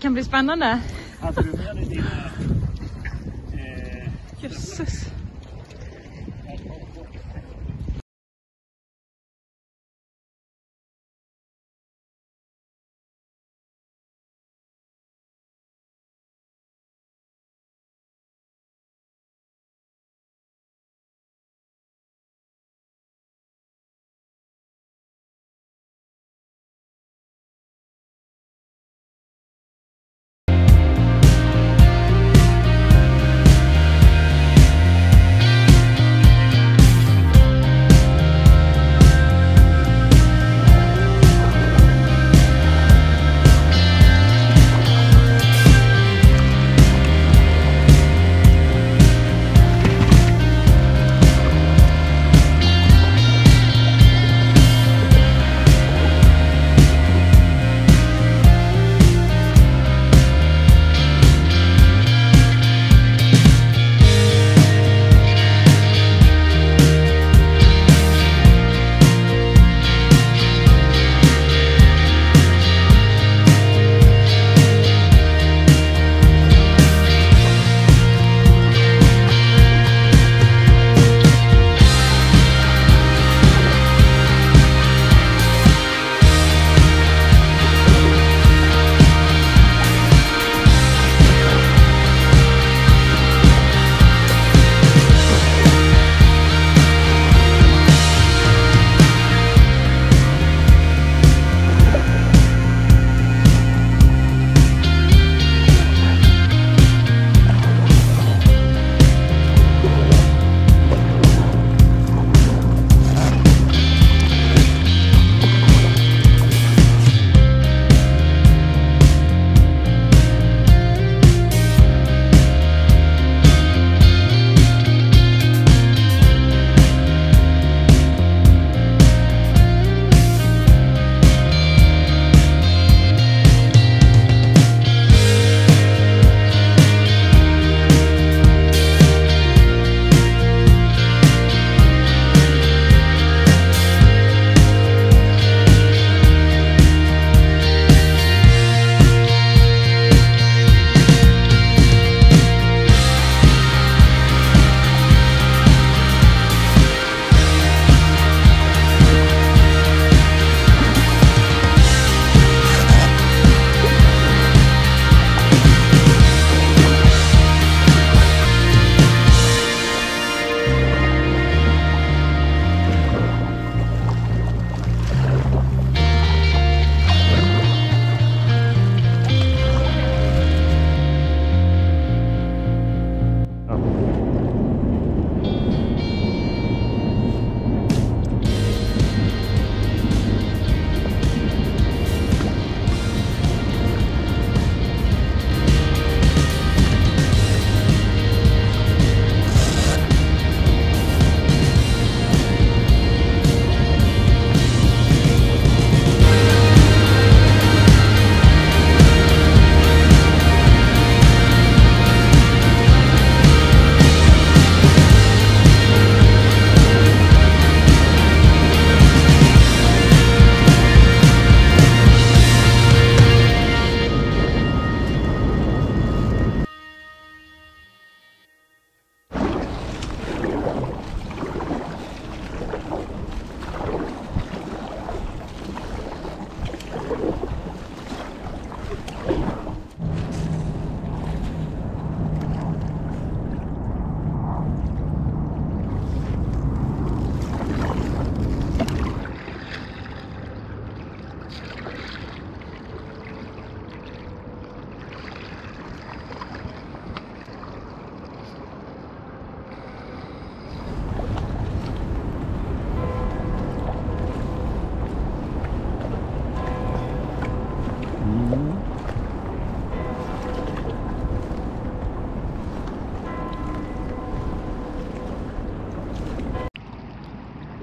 kan bli spännande. Hade du med dig dina... Eh, Jösses.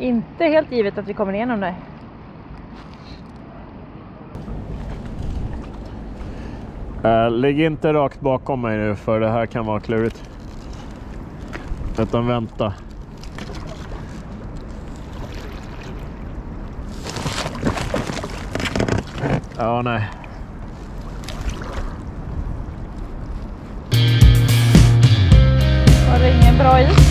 inte helt givet att vi kommer igenom det. Uh, lägg inte rakt bakom mig nu för det här kan vara klurigt. Utan vänta. Ja, oh, nej. Var det ingen bra is?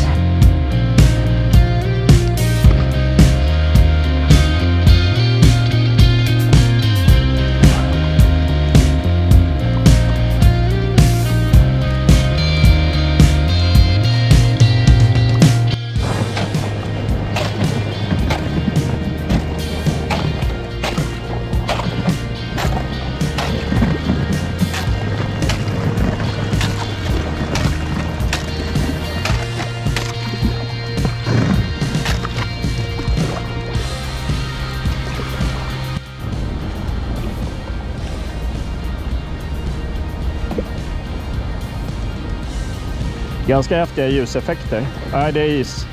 Ganska häftiga ljuseffekter. Nej, det är is.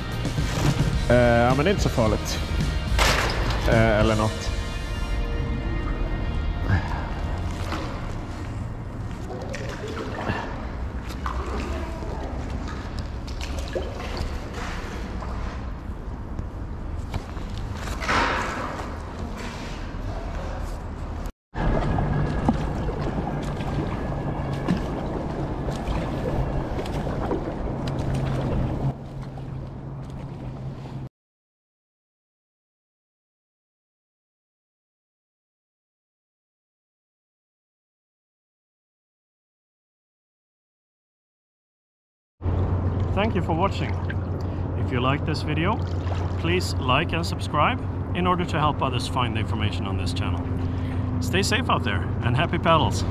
Uh, ja, men det är inte så farligt. Uh, eller något. Thank you for watching. If you like this video, please like and subscribe in order to help others find the information on this channel. Stay safe out there and happy paddles!